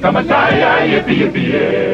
Come a yippee yippee yeah.